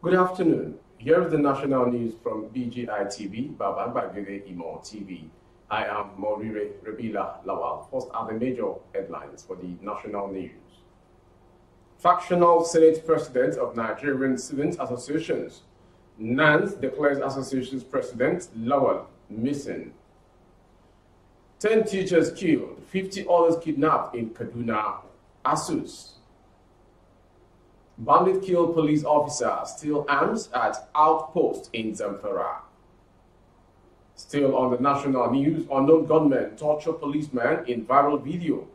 Good afternoon. Here is the national news from BGI TV, Baba Bagede Imo TV. I am Morire Rabila Lawal. First are the major headlines for the national news. Factional Senate President of Nigerian Student Associations, NANS declares association's president Lawal missing. 10 teachers killed, 50 others kidnapped in Kaduna, ASUS. Bandit kill police officer, steal arms at outpost in Zamfara. Still on the national news, unknown gunmen torture policeman in viral video.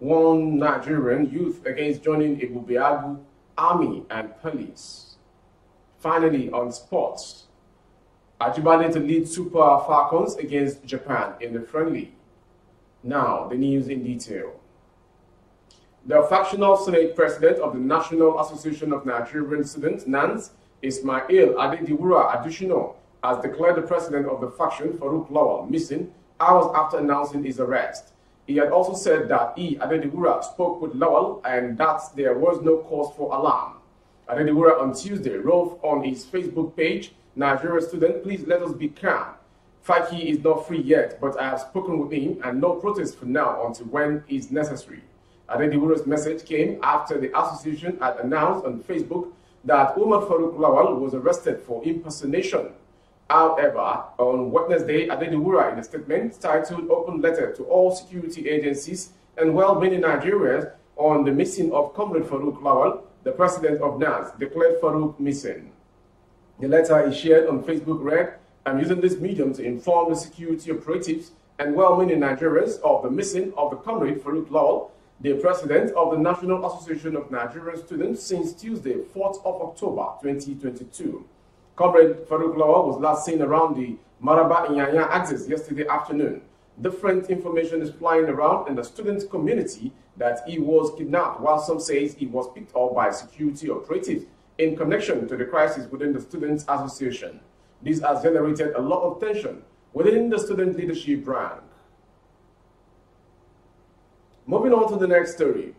One Nigerian youth against joining Ebubeagu army and police. Finally, on sports, Ajibade to lead Super Falcons against Japan in the friendly. Now, the news in detail. The factional Senate President of the National Association of Nigerian Students, NANS, Ismail Adediwura Additional, has declared the president of the faction, Farouk Lawal, missing hours after announcing his arrest. He had also said that he, Adediwura, spoke with Lawal and that there was no cause for alarm. Adediwura on Tuesday wrote on his Facebook page, Nigeria student, please let us be calm. Faki is not free yet, but I have spoken with him and no protest for now until when is necessary. Adediwura's message came after the association had announced on Facebook that Umar Farouk Lawal was arrested for impersonation. However, on Wednesday, Adediwura, in a statement titled Open Letter to All Security Agencies and Well-Meaning Nigerians on the missing of Comrade Farouk Lawal, the president of NAS, declared Farouk missing. The letter is shared on Facebook read, I'm using this medium to inform the security operatives and well-meaning Nigerians of the missing of the comrade Farouk Lawal the president of the National Association of Nigerian Students since Tuesday, 4th of October 2022. Comrade Farouk Lawal was last seen around the Maraba Inyanya axis yesterday afternoon. Different information is flying around in the student community that he was kidnapped, while some says he was picked up by security operatives in connection to the crisis within the Students Association. This has generated a lot of tension within the student leadership rank. Moving on to the next story.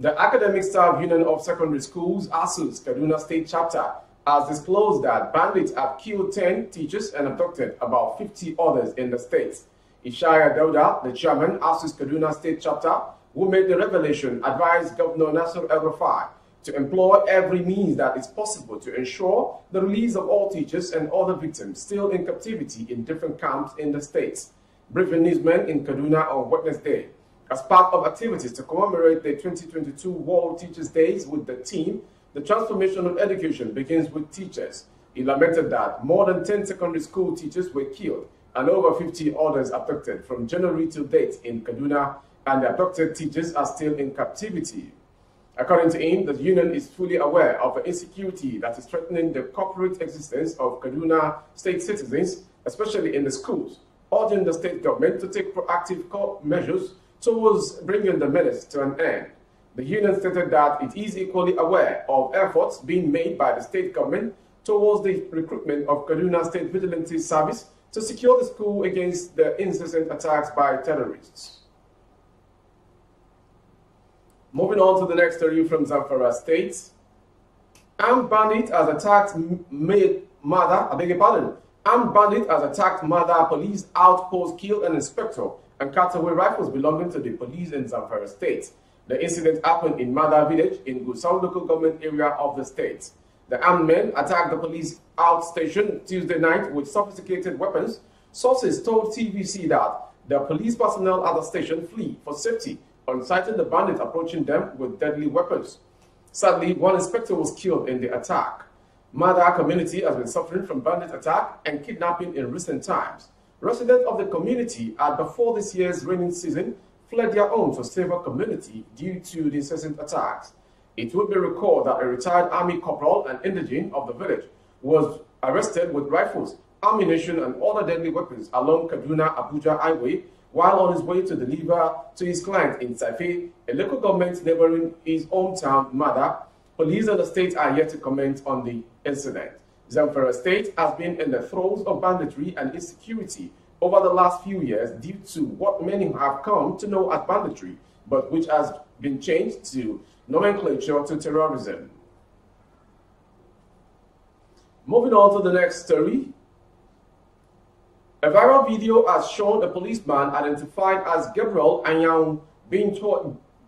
The Academic Staff Union of Secondary Schools, ASUS, Kaduna State Chapter, has disclosed that bandits have killed 10 teachers and abducted about 50 others in the state. Ishaya Dauda, the chairman, ASUS Kaduna State Chapter, who made the revelation, advised Governor Nasir El-Rufai to employ every means that is possible to ensure the release of all teachers and other victims still in captivity in different camps in the state. Briefing newsmen in Kaduna on Wednesday as part of activities to commemorate the 2022 World Teachers Days with the team, the transformation of education begins with teachers. He lamented that more than 10 secondary school teachers were killed and over 50 others abducted from January to date in Kaduna, and the abducted teachers are still in captivity. According to him, the union is fully aware of the insecurity that is threatening the corporate existence of Kaduna state citizens, especially in the schools, urging the state government to take proactive measures towards bringing the menace to an end. The union stated that it is equally aware of efforts being made by the state government towards the recruitment of Kaduna State Vigilante Service to secure the school against the incessant attacks by terrorists. Moving on to the next story from Zamfara State. Armed bandit has attacked mother, I beg your pardon. Armed bandit has attacked mother police outpost, killed an inspector and cut away rifles belonging to the police in Zamfara state. The incident happened in Mada village in Gusau local government area of the state. The armed men attacked the police outstation Tuesday night with sophisticated weapons. Sources told TVC that the police personnel at the station flee for safety on sighting the bandits approaching them with deadly weapons. Sadly, one inspector was killed in the attack. Mada community has been suffering from bandit attack and kidnapping in recent times. Residents of the community had before this year's rainy season fled their homes to save our community due to the incessant attacks. It would be recalled that a retired army corporal and indigene of the village was arrested with rifles, ammunition, and other deadly weapons along Kaduna Abuja Highway while on his way to deliver to his client in Tsafe, a local government neighboring his hometown, Mada. Police and the state are yet to comment on the incident. Zamfara State has been in the throes of banditry and insecurity over the last few years due to what many have come to know as banditry, but which has been changed to nomenclature to terrorism. Moving on to the next story. A viral video has shown a policeman identified as Gabriel Anyang being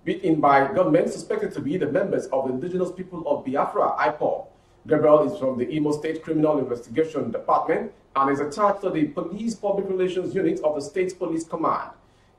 beaten by gunmen suspected to be the members of the indigenous people of Biafra, IPOB. Gabriel is from the Imo State Criminal Investigation Department and is attached to the Police Public Relations Unit of the State Police Command.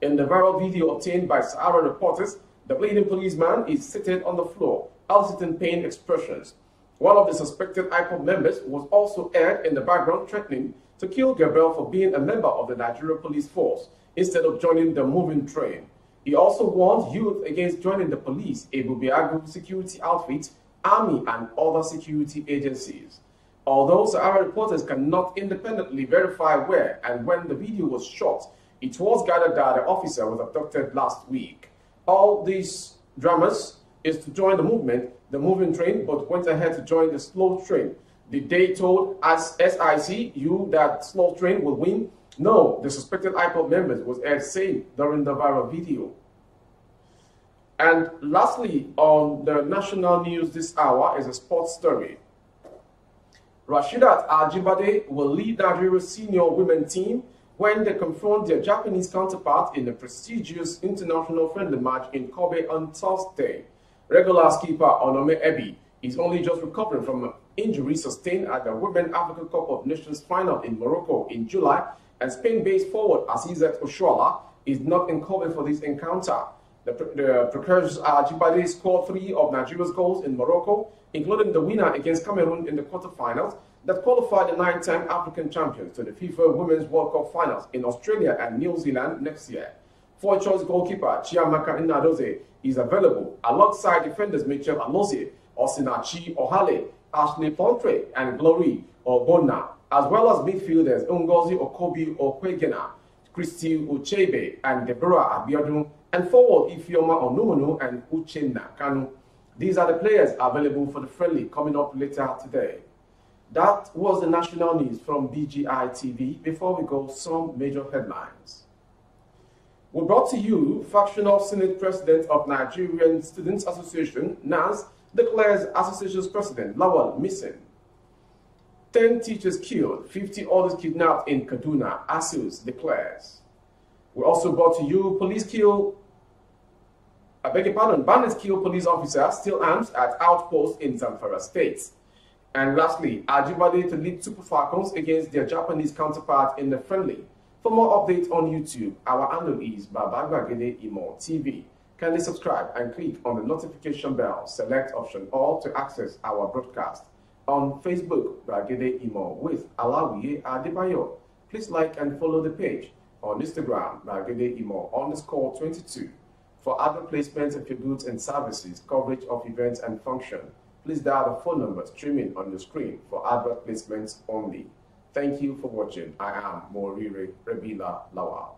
In the viral video obtained by Sahara reporters, the bleeding policeman is seated on the floor, eliciting pain expressions. One of the suspected IPOB members was also aired in the background threatening to kill Gabriel for being a member of the Nigeria Police Force instead of joining the moving train. He also warned youth against joining the police, Ebubeagu security outfit, army, and other security agencies. Although Sahara reporters cannot independently verify where and when the video was shot, it was gathered that the officer was abducted last week. All these dramas is to join the movement, the moving train, but went ahead to join the slow train. Did they told as SIC you that slow train will win? No, the suspected IPOB members was aired saying during the viral video. And lastly, on the national news this hour is a sports story. Rasheedat Ajibade will lead Nigeria's senior women team when they confront their Japanese counterpart in the prestigious international friendly match in Kobe on Thursday. Regular skipper Onome Ebi is only just recovering from an injury sustained at the Women African Cup of Nations final in Morocco in July, and Spain-based forward Asisat Oshoala is not in Kobe for this encounter. The, the precursors Ajibade scored three of Nigeria's goals in Morocco, including the winner against Cameroon in the quarterfinals that qualified the nine-time African champions to the FIFA Women's World Cup finals in Australia and New Zealand next year. Four-choice goalkeeper Chiamaka Nnadozie is available alongside defenders Michelle Alozie, Osinachi Ohale, Ashleigh Plumptre, and Glory Ogbonna, as well as midfielders Ngozi Okobi Okeoghene, Christy Ucheibe, and Deborah Abiodun, and forward Ifeoma Onumonu and Uchenna Kanu. These are the players available for the friendly coming up later today. That was the national news from BGI TV. Before we go, some major headlines. We brought to you factional Senate President of Nigerian Students Association, NAS, declares association's president, Lawal, missing. 10 teachers killed, 50 others kidnapped in Kaduna, ASUS declares. We also brought to you police kill, I beg your pardon, bandits kill police officer, still arms at outpost in Zamfara State. And lastly, Ajibade to lead Super Falcons against their Japanese counterpart in the friendly. For more updates on YouTube, our handle is Babagbagede Imo TV. Kindly subscribe and click on the notification bell. Select option all to access our broadcast. On Facebook, Bagede Imo with Alawiye Adebayo. Please like and follow the page. On Instagram, Bagede Imo underscore 22. For other placements of your goods and services, coverage of events and function, please dial the phone number streaming on the screen for advert placements only. Thank you for watching. I am Morire Rebila Lawal.